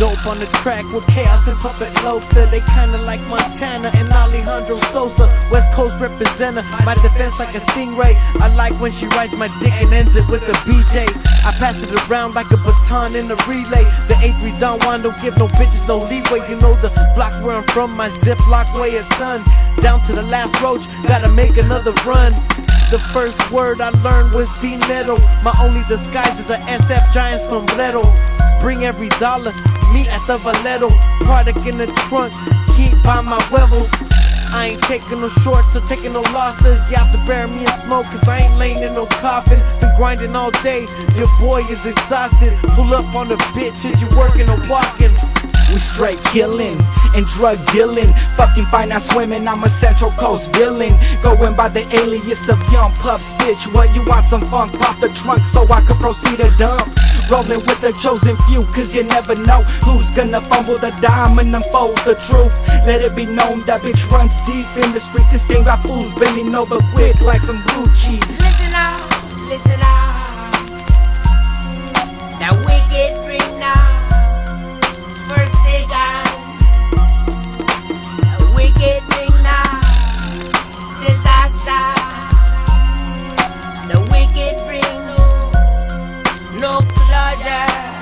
on the track with KAOS and puppet Loafer. They kinda like Montana and Alejandro Sosa. West Coast representer, my defense like a stingray. I like when she rides my dick and ends it with a BJ. I pass it around like a baton in a relay. The A3 Don Juan don't give no bitches no leeway. You know the block where I'm from, my ziplock weigh a ton. Down to the last roach, gotta make another run. The first word I learned was dinero. My only disguise is a SF giant sombrero. Bring every dollar, meet at the Valero. Product in the trunk, heat by my huevos. I ain't taking no shorts or taking no losses. You have to bury me in smoke, cause I ain't laying in no coffin. Been grinding all day, your boy is exhausted. Pull up on the bitches, you working or walking. We straight killing and drug dealing. Fucking finance women, I'm a Central Coast villain. Going by the alias of Yung Puppz bitch. What you want some funk? Pop the trunk so I can proceed to dump. Rolling with the chosen few, cause you never know who's gonna fumble the dime and unfold the truth. Let it be known that bitch runs deep in the street. This game by fools bending over quick like some blue cheese. Listen up, listen up. Lord, yeah.